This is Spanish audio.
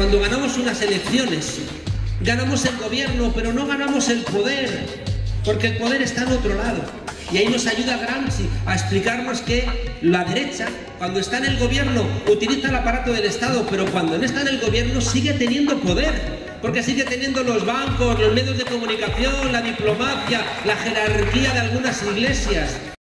cuando ganamos unas elecciones. Ganamos el gobierno, pero no ganamos el poder, porque el poder está en otro lado. Y ahí nos ayuda Gramsci a explicarnos que la derecha, cuando está en el gobierno, utiliza el aparato del Estado, pero cuando no está en el gobierno sigue teniendo poder. Porque sigue teniendo los bancos, los medios de comunicación, la diplomacia, la jerarquía de algunas iglesias.